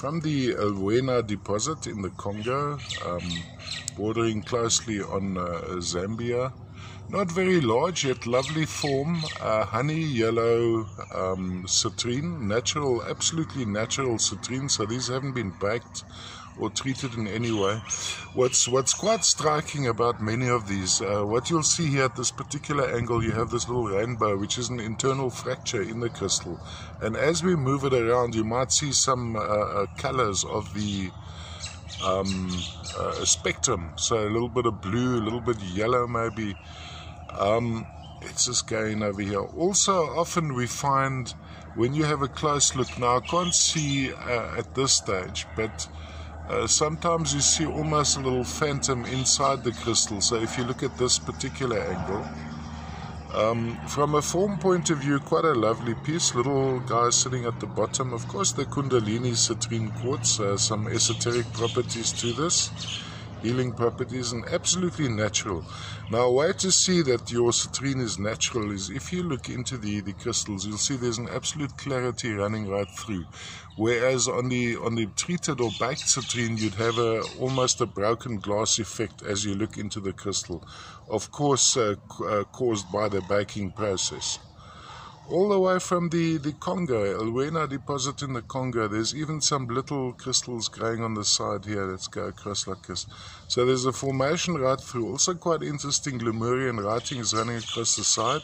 from the Lwena deposit in the Congo, um, bordering closely on uh, Zambia. Not very large, yet lovely form. Uh, honey yellow um, citrine, natural, absolutely natural citrine. So these haven't been baked or treated in any way. What's what's quite striking about many of these, uh, what you'll see here at this particular angle, you have this little rainbow, which is an internal fracture in the crystal, and as we move it around, you might see some uh, uh, colors of the um, uh, spectrum. So a little bit of blue, a little bit yellow, maybe. Um, it's just going over here. Also, often we find when you have a close look, now I can't see uh, at this stage, but uh, sometimes you see almost a little phantom inside the crystal. So if you look at this particular angle, um, from a form point of view, quite a lovely piece. Little guy sitting at the bottom. Of course, the Kundalini citrine quartz, uh, some esoteric properties to this healing properties and absolutely natural. Now, a way to see that your citrine is natural is if you look into the, the crystals, you'll see there's an absolute clarity running right through. Whereas on the on the treated or baked citrine, you'd have a almost a broken glass effect as you look into the crystal, of course, uh, uh, caused by the baking process all the way from the, the Congo, Lwena deposit in the Congo. There's even some little crystals growing on the side here that go across like this. So there's a formation right through. Also quite interesting Lemurian is running across the side.